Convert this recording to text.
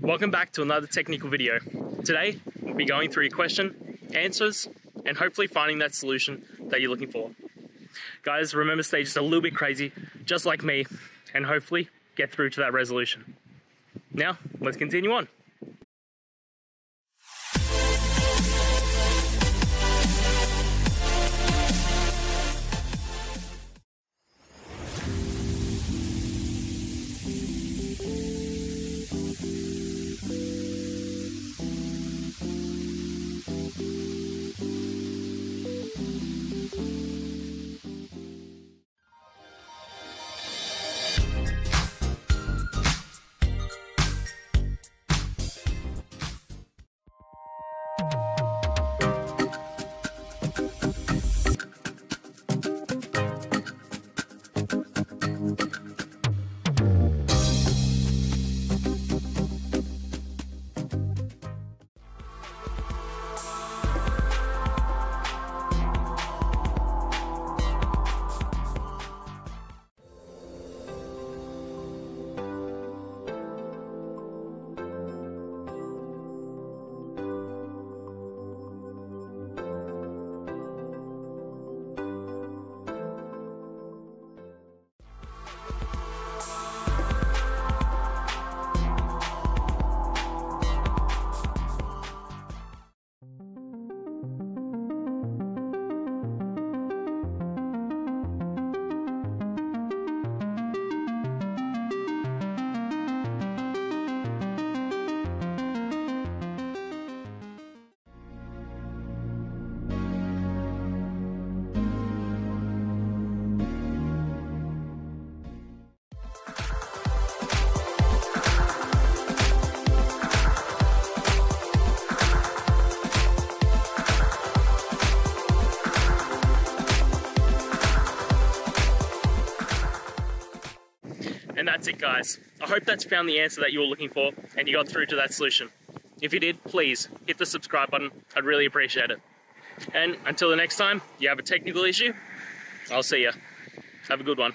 Welcome back to another technical video. Today, we'll be going through your question, answers, and hopefully finding that solution that you're looking for. Guys, remember stay just a little bit crazy, just like me, and hopefully get through to that resolution. Now, let's continue on. And that's it, guys. I hope that's found the answer that you were looking for and you got through to that solution. If you did, please hit the subscribe button. I'd really appreciate it. And until the next time you have a technical issue, I'll see you. Have a good one.